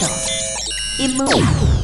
model in movie.